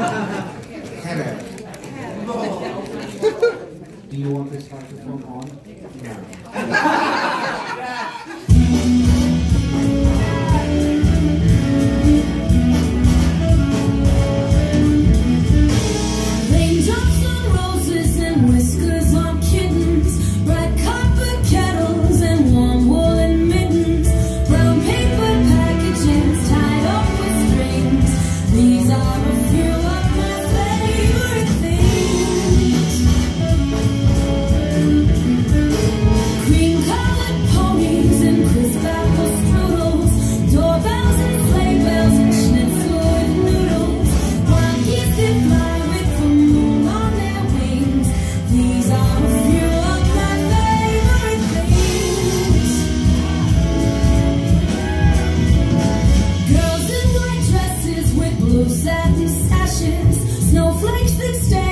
Heather. Do you want this microphone on? No. satin sashes, snowflakes that stay.